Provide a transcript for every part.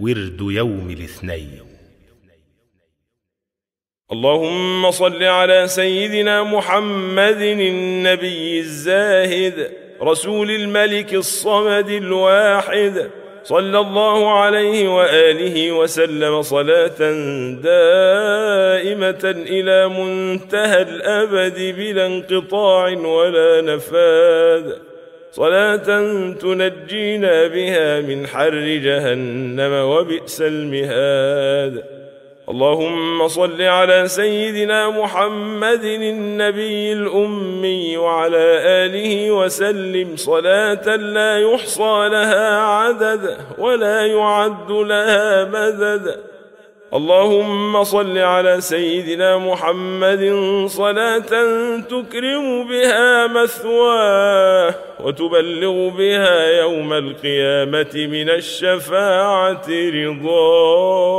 ورد يوم الاثنين. اللهم صل على سيدنا محمد النبي الزاهد رسول الملك الصمد الواحد صلى الله عليه وآله وسلم صلاة دائمة إلى منتهى الأبد بلا انقطاع ولا نفاذ. صلاة تنجينا بها من حر جهنم وبئس المهاد. اللهم صل على سيدنا محمد النبي الأمي وعلى آله وسلم. صلاة لا يحصى لها عدد ولا يعد لها مدد. اللهم صل على سيدنا محمد صلاة تكرم بها مثواه وتبلغ بها يوم القيامة من الشفاعة رضاه.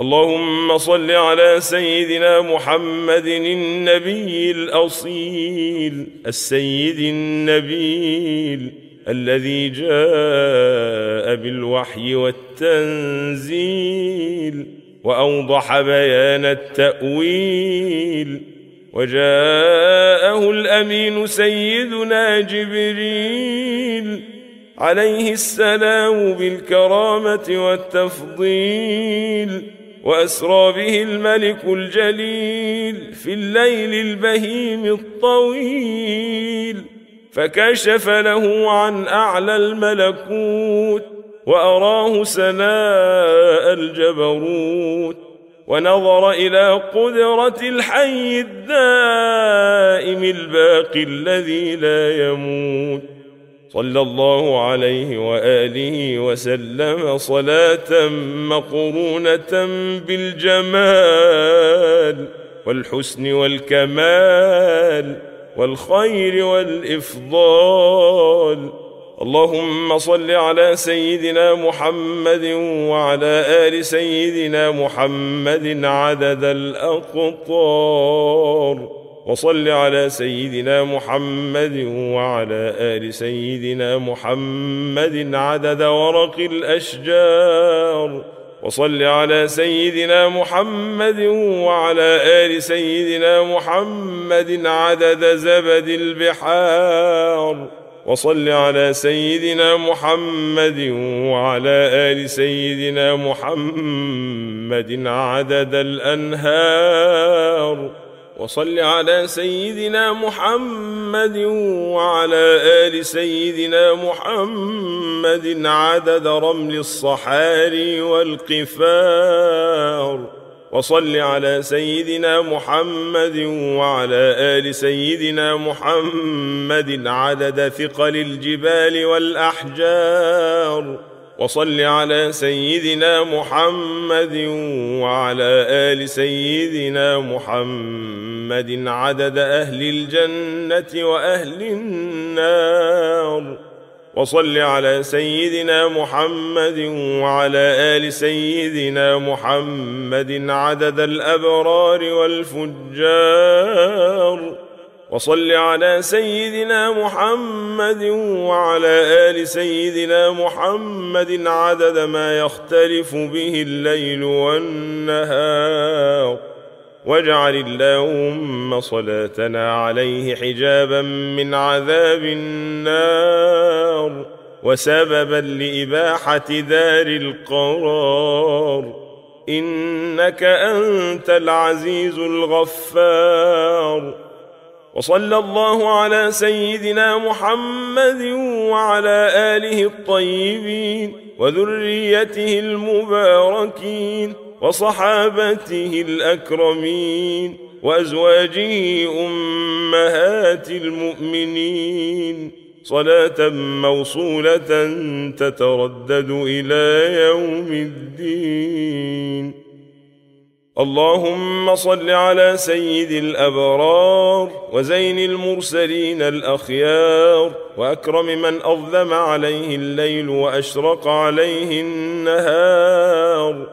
اللهم صل على سيدنا محمد النبي الأصيل السيد النبيل. الذي جاء بالوحي والتنزيل وأوضح بيان التأويل وجاءه الأمين سيدنا جبريل عليه السلام بالكرامة والتفضيل وأسرى به الملك الجليل في الليل البهيم الطويل فكشف له عن أعلى الملكوت وأراه سناء الجبروت ونظر إلى قدرة الحي الدائم الباقي الذي لا يموت. صلى الله عليه وآله وسلم صلاة مقرونة بالجمال والحسن والكمال. والخير والإفضال. اللهم صل على سيدنا محمد وعلى آل سيدنا محمد عدد الأقطار. وصل على سيدنا محمد وعلى آل سيدنا محمد عدد ورق الأشجار. وصل على سيدنا محمد وعلى آل سيدنا محمد عدد زبد البحار. وصل على سيدنا محمد وعلى آل سيدنا محمد عدد الأنهار. وصل على سيدنا محمد وعلى آل سيدنا محمد عدد رمل الصحاري والقفار. وصل على سيدنا محمد وعلى آل سيدنا محمد عدد ثقل الجبال والأحجار. وصل على سيدنا محمد وعلى آل سيدنا محمد عدد أهل الجنة وأهل النار. وصل على سيدنا محمد وعلى آل سيدنا محمد عدد الأبرار والفجار. وصل على سيدنا محمد وعلى آل سيدنا محمد عدد ما يختلف به الليل والنهار. واجعل اللهم صلاتنا عليه حجابا من عذاب النار وسببا لإباحة دار القرار. إنك أنت العزيز الغفار. وصلى الله على سيدنا محمد وعلى آله الطيبين وذريته المباركين وصحابته الأكرمين وأزواجه أمهات المؤمنين صلاة موصولة تتردد إلى يوم الدين. اللهم صل على سيد الأبرار وزين المرسلين الأخيار وأكرم من أظلم عليه الليل وأشرق عليه النهار.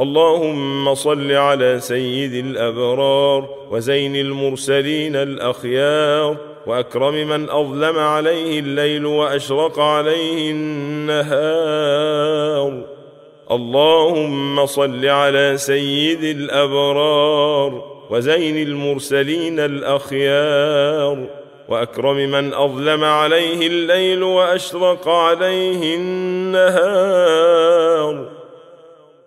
اللهم صل على سيد الأبرار وزين المرسلين الأخيار وأكرم من أظلم عليه الليل وأشرق عليه النهار. اللهم صل على سيد الأبرار وزين المرسلين الأخيار وأكرم من أظلم عليه الليل وأشرق عليه النهار.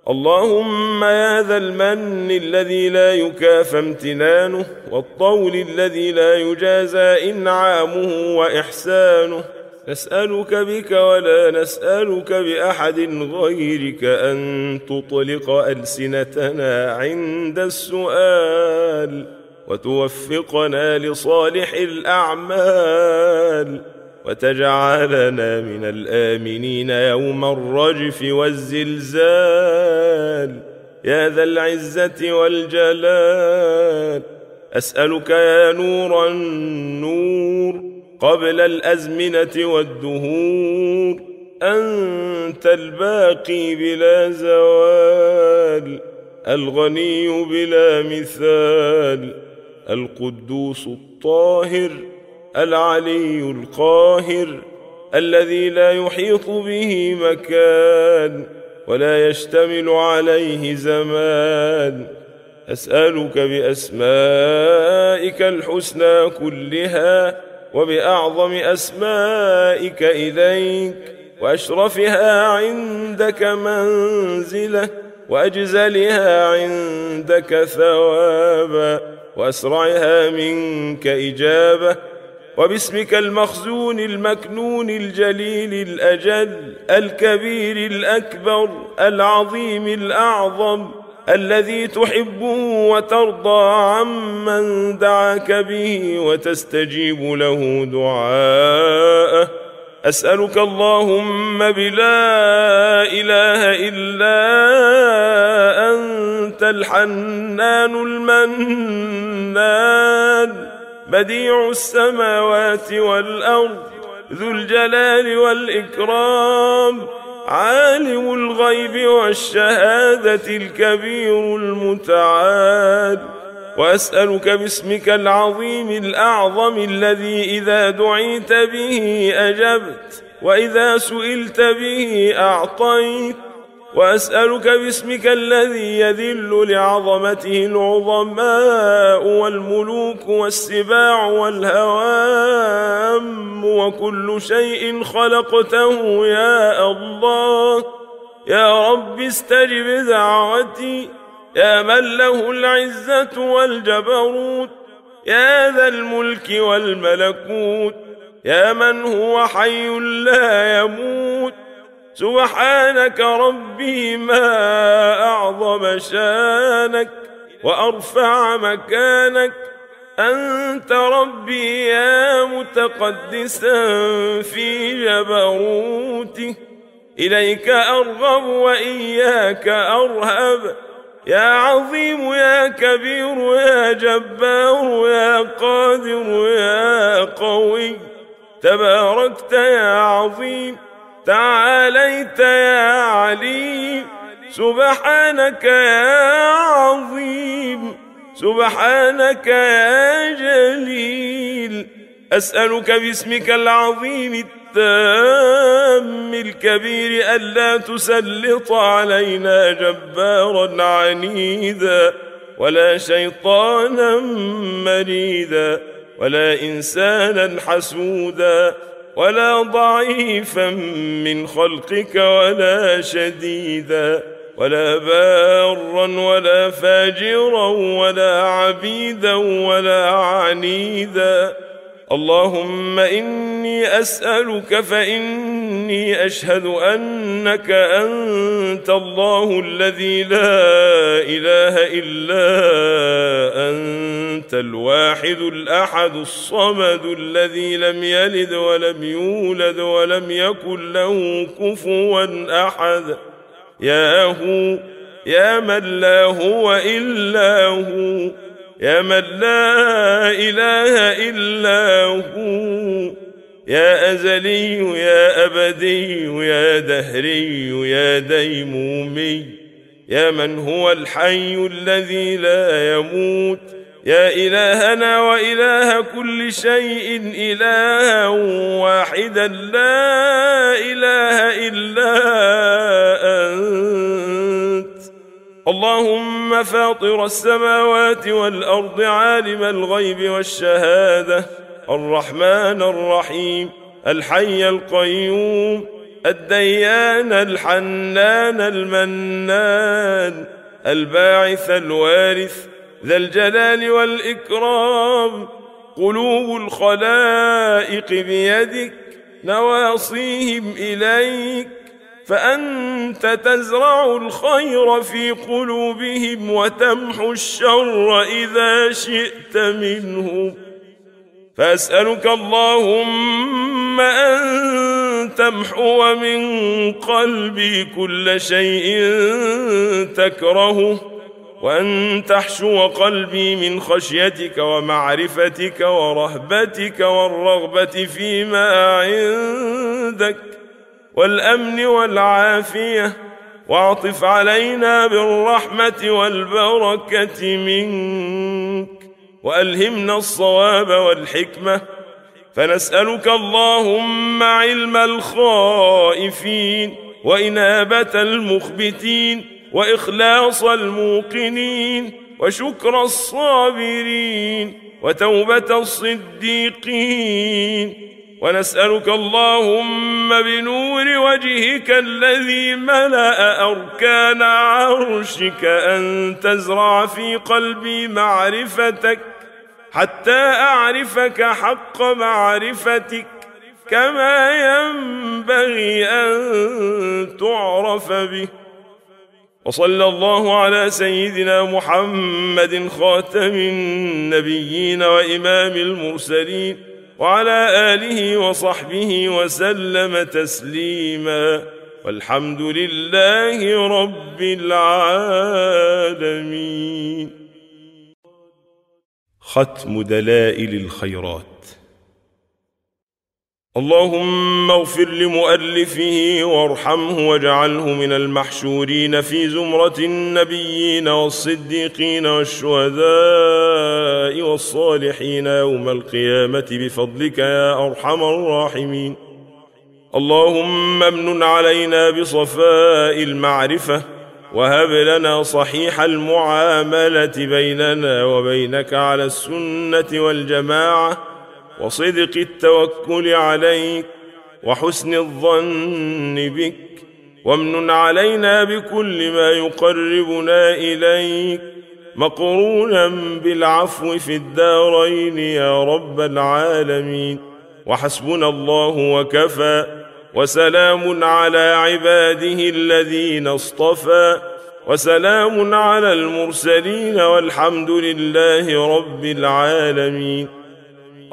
اللهم يا ذا المن الذي لا يكافى امتنانه والطول الذي لا يجازى إنعامه وإحسانه نسألك بك ولا نسألك بأحد غيرك أن تطلق ألسنتنا عند السؤال وتوفقنا لصالح الأعمال وتجعلنا من الآمنين يوم الرجف والزلزال. يا ذا العزة والجلال. أسألك يا نور النور قبل الأزمنة والدهور أنت الباقي بلا زوال الغني بلا مثال القدوس الطاهر العلي القاهر الذي لا يحيط به مكان ولا يشتمل عليه زمان. أسألك بأسمائك الحسنى كلها وبأعظم أسمائك إليك وأشرفها عندك منزلة وأجزلها عندك ثوابا وأسرعها منك إجابة وباسمك المخزون المكنون الجليل الأجل الكبير الأكبر العظيم الأعظم الذي تحبه وترضى عمن دعاك به وتستجيب له دعاءه. أسألك اللهم بلا إله إلا أنت الحنان المنان. بديع السماوات والأرض ذو الجلال والإكرام. عالم الغيب والشهادة الكبير المتعال. وأسألك باسمك العظيم الأعظم الذي إذا دعيت به أجبت وإذا سئلت به أعطيت. وأسألك باسمك الذي يذل لعظمته العظماء والملوك والسباع والهوام وكل شيء خلقته يا الله. يا رب استجب دعوتي. يا من له العزة والجبروت. يا ذا الملك والملكوت. يا من هو حي لا يموت. سبحانك ربي ما أعظم شانك وأرفع مكانك. أنت ربي يا متقدسا في جبروته. إليك أرغب وإياك أرهب. يا عظيم يا كبير يا جبار يا قادر يا قوي. تباركت يا عظيم. تعاليت يا عليم سبحانك يا عظيم سبحانك يا جليل. أسألك باسمك العظيم التام الكبير الا تسلط علينا جبارا عنيدا ولا شيطانا مريدا ولا إنسانا حسودا. ولا ضعيفا من خلقك ولا شديدا ولا بارا ولا فاجرا ولا عبيدا ولا عنيدا. اللهم إني أسألك فإني أشهد أنك أنت الله الذي لا إله إلا أنت الواحد الأحد الصمد الذي لم يلد ولم يولد ولم يكن له كفوا أحد. يا هو يا من لا هو إلا هو. يا من لا إله إلا هو يا أزلي يا أبدي يا دهري يا ديمومي يا من هو الحي الذي لا يموت يا إلهنا وإله كل شيء إلها واحدا لا إله إلا أنت. اللهم فاطر السماوات والأرض عالم الغيب والشهادة الرحمن الرحيم الحي القيوم الديان الحنان المنان الباعث الوارث ذا الجلال والإكرام قلوب الخلائق بيدك نواصيهم إليك. فأنت تزرع الخير في قلوبهم وتمحو الشر إذا شئت منهم فأسألك اللهم أن تمحو من قلبي كل شيء تكرهه وأن تحشو قلبي من خشيتك ومعرفتك ورهبتك والرغبة فيما عندك. والأمن والعافية واعطف علينا بالرحمة والبركة منك وألهمنا الصواب والحكمة. فنسألك اللهم علم الخائفين وإنابة المخبتين وإخلاص الموقنين وشكر الصابرين وتوبة الصديقين. ونسألك اللهم بنور وجهك الذي ملأ أركان عرشك أن تزرع في قلبي معرفتك حتى أعرفك حق معرفتك كما ينبغي أن تعرف به. وصلى الله على سيدنا محمد خاتم النبيين وإمام المرسلين. وعلى آله وصحبه وسلم تسليما والحمد لله رب العالمين. ختم دلائل الخيرات. اللهم اغفر لمؤلفه وارحمه واجعله من المحشورين في زمرة النبيين والصديقين والشهداء والصالحين يوم القيامة بفضلك يا أرحم الراحمين. اللهم امن علينا بصفاء المعرفة وهب لنا صحيح المعاملة بيننا وبينك على السنة والجماعة وصدق التوكل عليك وحسن الظن بك وامن علينا بكل ما يقربنا إليك مقرونا بالعفو في الدارين يا رب العالمين وحسبنا الله وكفى وسلام على عباده الذين اصطفى وسلام على المرسلين والحمد لله رب العالمين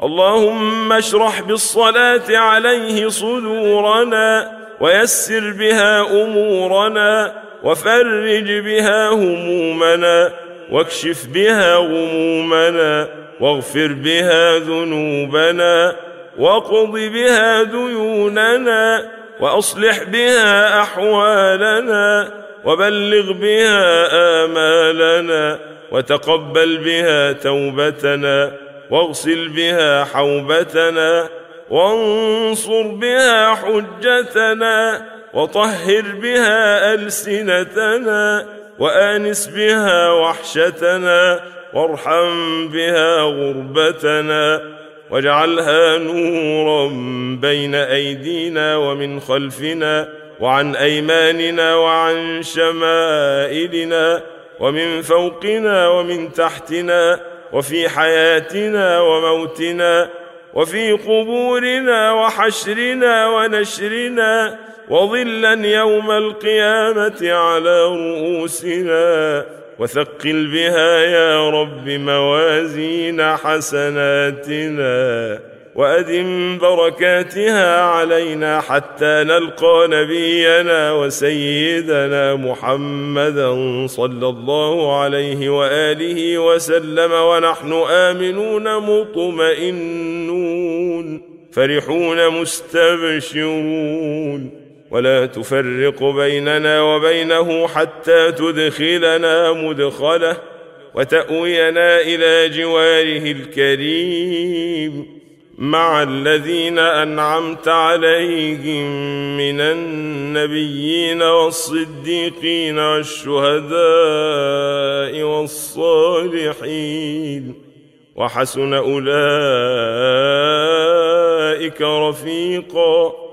اللهم اشرح بالصلاة عليه صدورنا ويسر بها أمورنا وفرج بها همومنا واكشف بها غمومنا واغفر بها ذنوبنا واقض بها ديوننا وأصلح بها أحوالنا وبلغ بها آمالنا وتقبل بها توبتنا واغسل بها حوبتنا وانصر بها حجتنا وطهر بها ألسنتنا وآنس بها وحشتنا وارحم بها غربتنا واجعلها نورا بين أيدينا ومن خلفنا وعن أيماننا وعن شمائلنا ومن فوقنا ومن تحتنا وفي حياتنا وموتنا وفي قبورنا وحشرنا ونشرنا وظلا يوم القيامة على رؤوسنا وثقل بها يا رب موازين حسناتنا وأدم بركاتها علينا حتى نلقى نبينا وسيدنا محمدا صلى الله عليه وآله وسلم ونحن آمنون مطمئنون فرحون مستبشرون ولا تفرق بيننا وبينه حتى تدخلنا مدخله وتأوينا إلى جواره الكريم مع الذين أنعمت عليهم من النبيين والصديقين والشهداء والصالحين وحسن أولئك رفيقا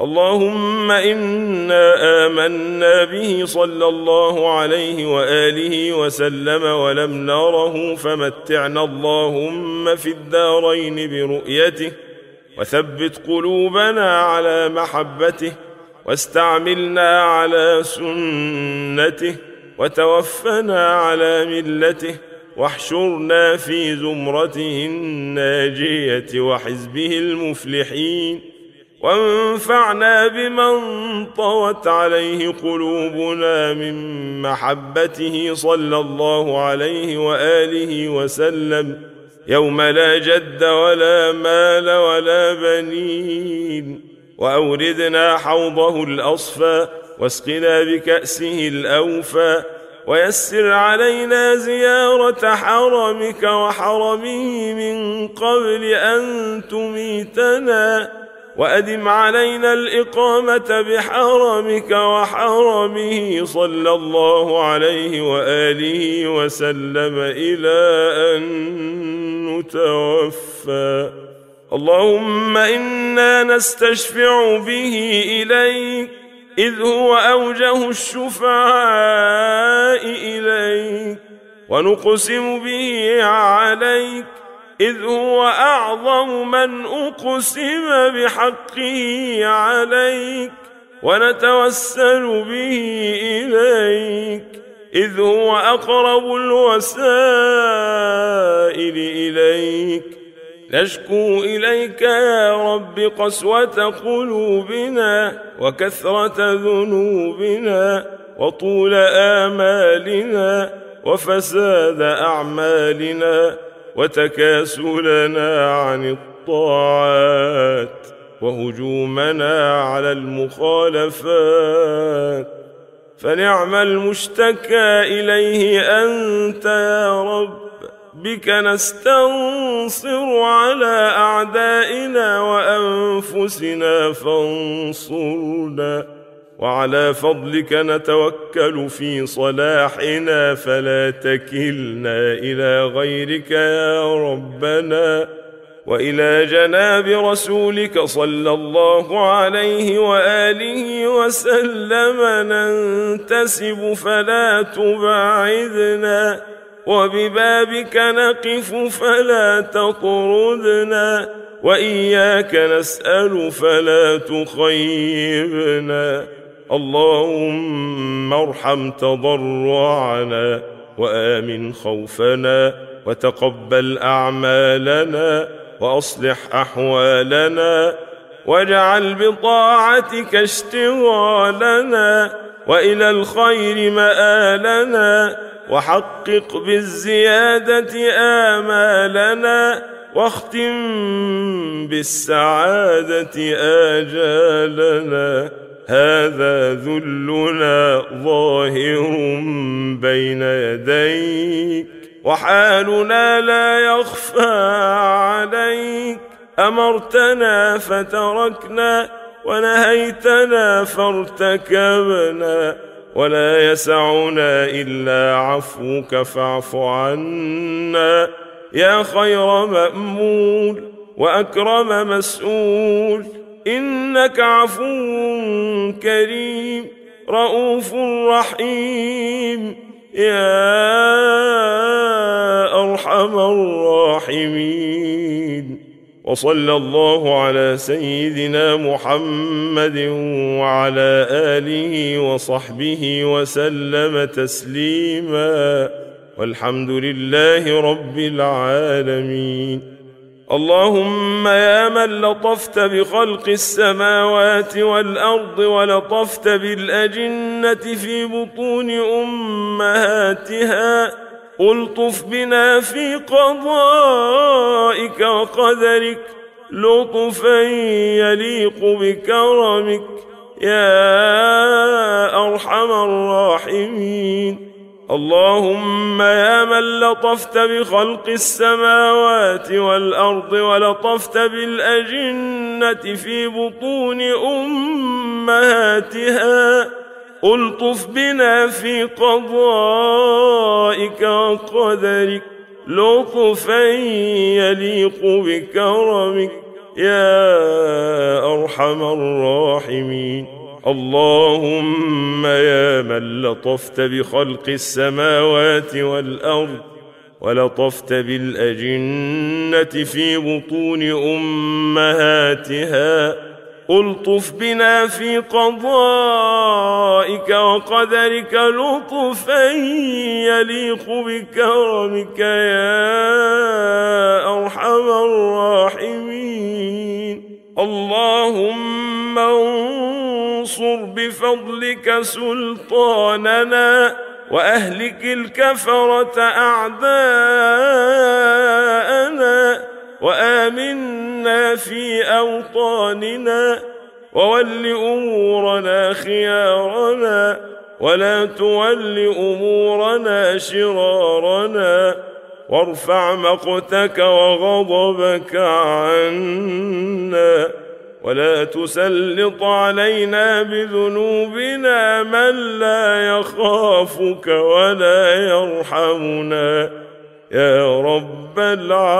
اللهم إنا آمنا به صلى الله عليه وآله وسلم ولم نره فمتعنا اللهم في الدارين برؤيته وثبت قلوبنا على محبته واستعملنا على سنته وتوفنا على ملته واحشرنا في زمرته الناجية وحزبه المفلحين وانفعنا بمن طوت عليه قلوبنا من محبته صلى الله عليه وآله وسلم يوم لا جد ولا مال ولا بنين وأوردنا حوضه الأصفى واسقنا بكأسه الأوفى ويسر علينا زيارة حرمك وحرمه من قبل أن تميتنا وأدم علينا الإقامة بحرمك وحرمه صلى الله عليه وآله وسلم إلى أن نتوفى. اللهم إنا نستشفع به إليك إذ هو أوجه الشفعاء إليك ونقسم به عليك إذ هو أعظم من أقسم بحقه عليك ونتوسل به إليك. إذ هو أقرب الوسائل إليك. نشكو إليك يا رب قسوة قلوبنا وكثرة ذنوبنا وطول آمالنا وفساد أعمالنا. وتكاسلنا عن الطاعات وهجومنا على المخالفات. فنعم المشتكى إليه أنت يا رب بك نستنصر على أعدائنا وأنفسنا فانصرنا. وعلى فضلك نتوكل في صلاحنا فلا تكلنا إلى غيرك يا ربنا وإلى جناب رسولك صلى الله عليه وآله وسلم ننتسب فلا تبعدنا وببابك نقف فلا تطردنا وإياك نسأل فلا تخيبنا اللهم ارحم تضرعنا وآمن خوفنا وتقبل أعمالنا وأصلح أحوالنا واجعل بطاعتك اشتغالنا وإلى الخير مآلنا وحقق بالزيادة آمالنا واختم بالسعادة آجالنا هذا ذلنا ظاهر بين يديك وحالنا لا يخفى عليك. أمرتنا فتركنا ونهيتنا فارتكبنا ولا يسعنا إلا عفوك فاعف عنا. يا خير مأمول وأكرم مسؤول. إنك عفو كريم رؤوف رحيم. يا أرحم الراحمين. وصلى الله على سيدنا محمد وعلى آله وصحبه وسلم تسليما. والحمد لله رب العالمين. اللهم يا من لطفت بخلق السماوات والأرض ولطفت بالأجنة في بطون أمهاتها الطف بنا في قضائك وقدرك لطفا يليق بكرمك يا أرحم الراحمين. اللهم يا من لطفت بخلق السماوات والأرض ولطفت بالأجنة في بطون أمهاتها الطف بنا في قضائك وقدرك لطفا يليق بكرمك يا أرحم الراحمين. اللهم يا من لطفت بخلق السماوات والأرض ولطفت بالأجنة في بطون أمهاتها الطف بنا في قضائك وقدرك لطفا يليق بكرمك يا أرحم الراحمين. اللهم انصر بفضلك سلطاننا وأهلك الكفرة أعداءنا وآمنا في أوطاننا وول أمورنا خيارنا ولا تول أمورنا شرارنا وارفع مقتك وغضبك عنا ولا تسلط علينا بذنوبنا من لا يخافك ولا يرحمنا يا رب العالمين.